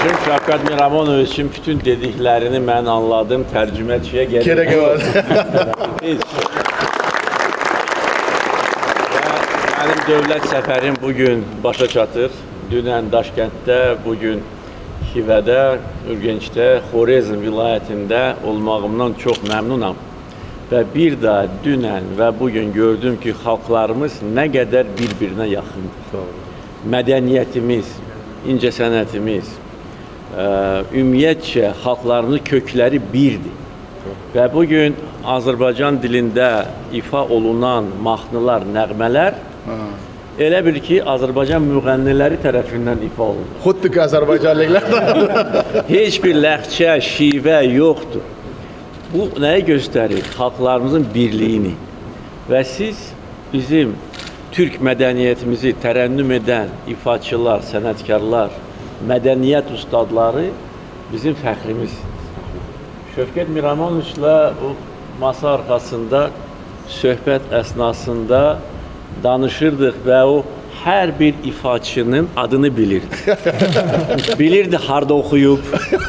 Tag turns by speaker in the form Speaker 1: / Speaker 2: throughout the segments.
Speaker 1: Qardaşım Şəfqət Miramonov üçün bütün dediklərini mən anladım, tərcüməçiyə gəldim.
Speaker 2: Gerek var.
Speaker 1: Heç. Mənim dövlət səfərim bu gün başa çatır. Dünən Daşkənddə, bu gün Xivədə, Ürgəncdə, Xorezm vilayətində olmağımdan çox məmnunam. Və bir daha dünən və bu gün gördüm ki, xalqlarımız nə qədər bir-birinə yaxındır. Mədəniyyətimiz, incəsənətimiz, ümumiyyətcə xalqlarının kökləri birdir. Və bu gün Azərbaycan dilində ifa olunan mahnılar, nəğmələr elə bil ki, Azərbaycan müğənniləri tərəfindən ifa olunur.
Speaker 2: Xuddi ki Azərbaycanlılar.
Speaker 1: Heç bir ləhcə, şivə yoxdur. Bu nəyi göstərir? Xalqlarımızın birliyini. Və siz bizim türk mədəniyyətimizi tərənnüm edən ifaçılar, sənətkarlar, mədəniyyət ustadları bizim fəxrimizsiniz. Şövkət Miramoviçlə o masa arxasında söhbət əsnasında danışırdıq və o hər bir ifaçının adını bilirdi. bilirdi harda oxuyub,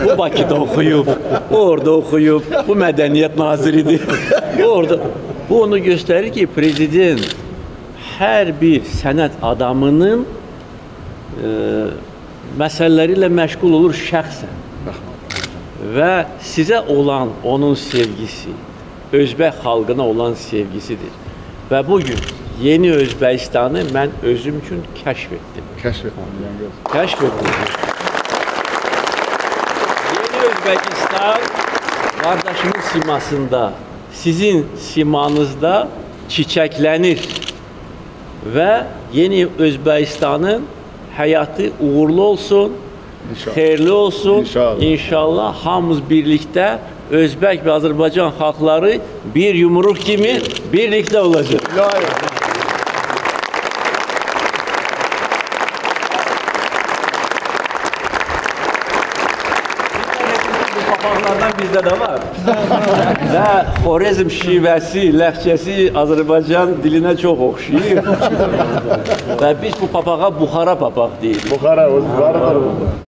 Speaker 1: bu Bakıda oxuyub, bu orada oxuyub, bu mədəniyyət naziridir. bu orada bu onu göstərir ki, prezident hər bir sənət adamının e, məsələləri ilə məşğul olur şəxsən. Və sizə olan onun sevgisi, Özbək xalqına olan sevgisidir. Və bu gün yeni Özbəkistanı mən özüm üçün kəşf etdim.
Speaker 2: Kəşf etdim.
Speaker 1: Kəşf etdim. Yeni Özbəkistan qardaşımın simasında, sizin simanızda çiçəklənir və yeni Özbəkistanın hayatı uğurlu olsun.
Speaker 2: İnşallah.
Speaker 1: Hayırlı olsun.
Speaker 2: İnşallah.
Speaker 1: İnşallah hamımız birlikte Özbek ve Azerbaycan halkları bir yumruk kimi birlikte olacak. İlahi. Papaqlardan bizdə də var. Və Xorezm şivəsi, ləhcəsi Azərbaycan dilinə çox oxşayır. Və biz bu papağa Buxara papaq deyirik.
Speaker 2: Buxara, vardır burada.